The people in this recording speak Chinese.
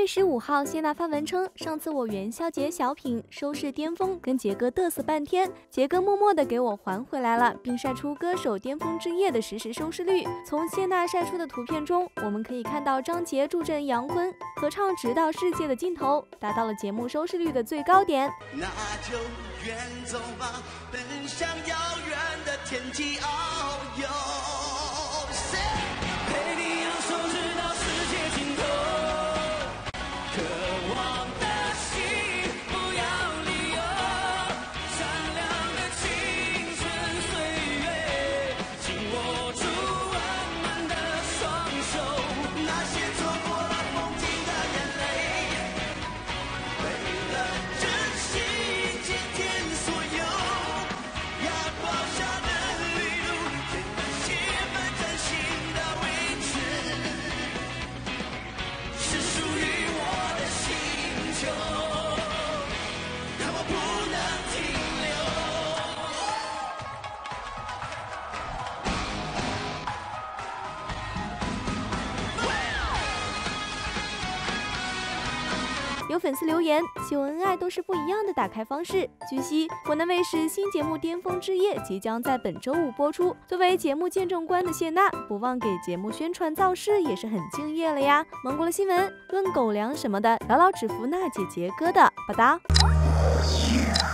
月十五号，谢娜发文称，上次我元宵节小品收视巅峰，跟杰哥嘚瑟半天，杰哥默默的给我还回来了，并晒出歌手巅峰之夜的实时收视率。从谢娜晒出的图片中，我们可以看到张杰助阵杨坤合唱《直到世界的尽头》，达到了节目收视率的最高点。那就远走吧，奔向遥远的天际 cure. 有粉丝留言，秀恩爱都是不一样的打开方式。据悉，湖南卫视新节目《巅峰之夜》即将在本周五播出。作为节目见证官的谢娜，不忘给节目宣传造势，也是很敬业了呀。芒果的新闻论狗粮什么的，牢牢只服娜姐杰哥的，拜拜。